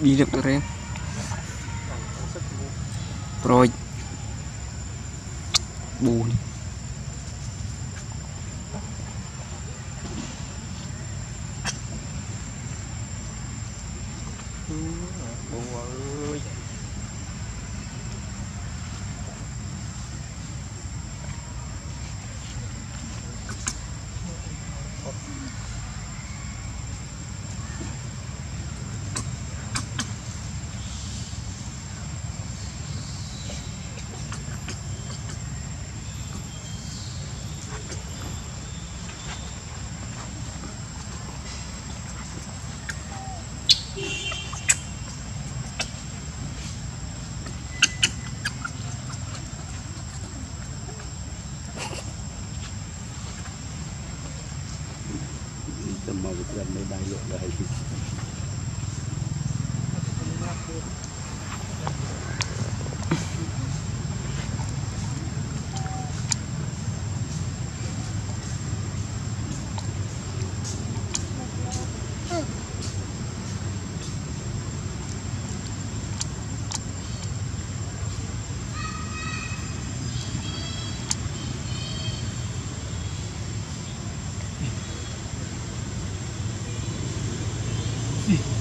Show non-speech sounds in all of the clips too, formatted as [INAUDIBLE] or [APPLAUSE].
Bilik keren. Proyek. Buh nih. Tầm màu gần đây bay lộ đây si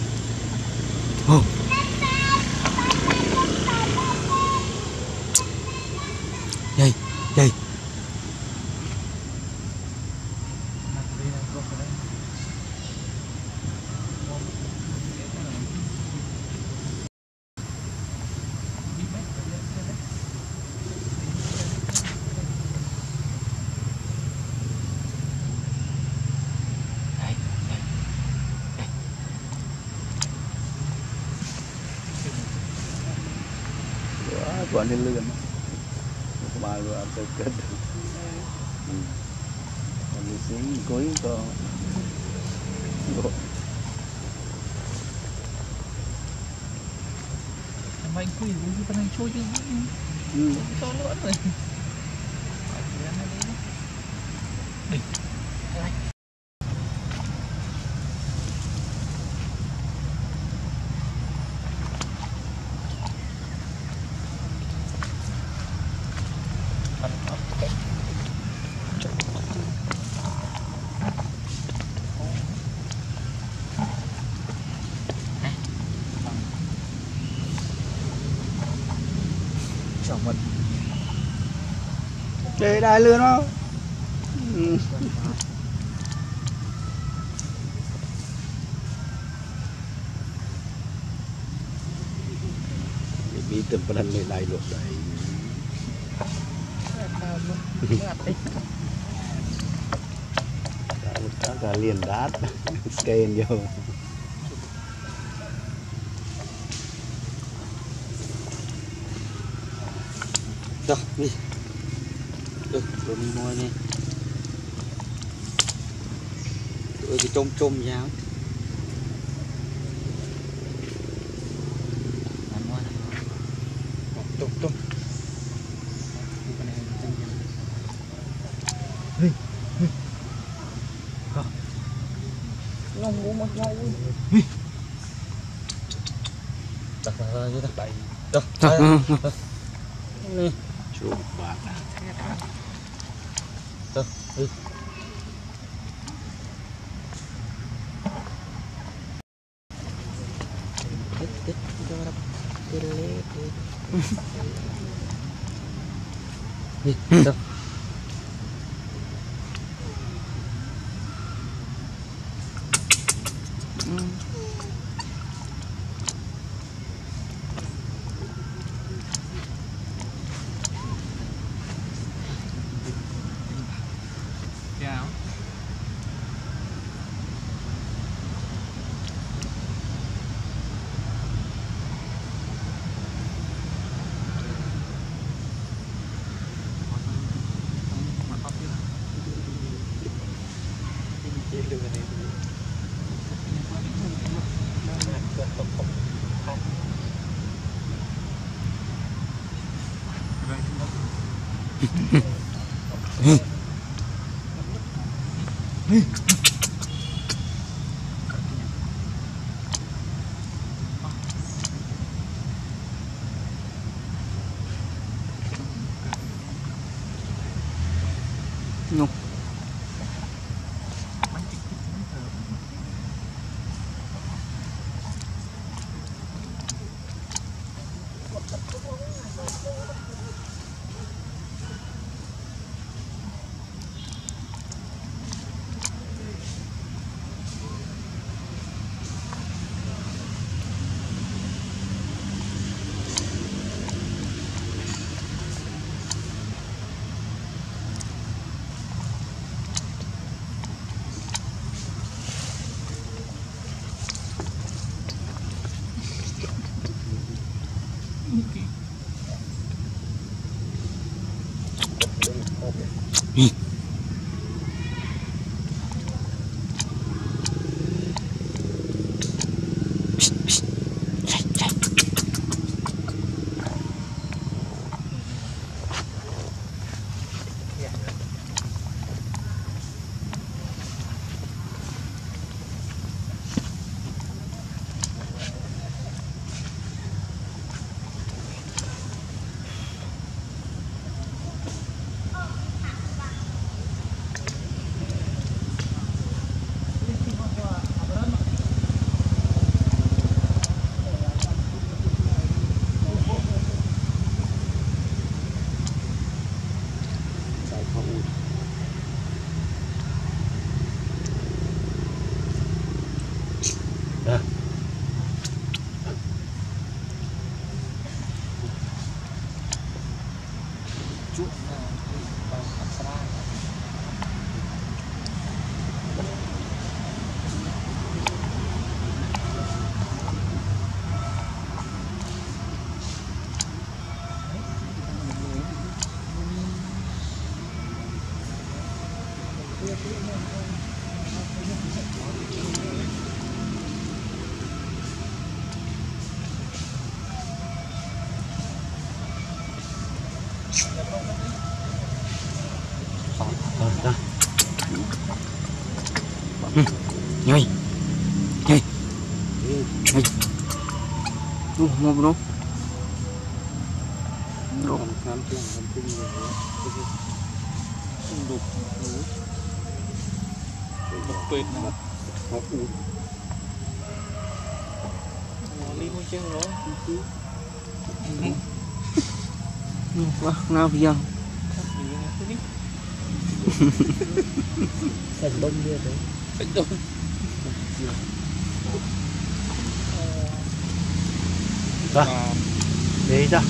mà rồi ăn tới cất. Còn đi xuống cuối có mày quỳ với cái này trôi chứ. Ừ. cho nữa rồi Đây đài lươn không ừ. bị từng phần này này lộ đây các cả liền đát [LAUGHS] scan vô Rồi, đi. Được, rồi mình mua nè. Rồi cái chôm chôm giáo. Tung Nông ngủ một nhau Đặt dưới đây Rồi, ừ, ừ. nè chụp bạc tuh uh. Hmm. Hey. 嗯。 ក់អក្សរា Nhoi. Nhoi. Nhoi. Nhung, mau bro. Nó còn khám tiếng còn tinh rồi. Không đục. 哎，都，来，等一下。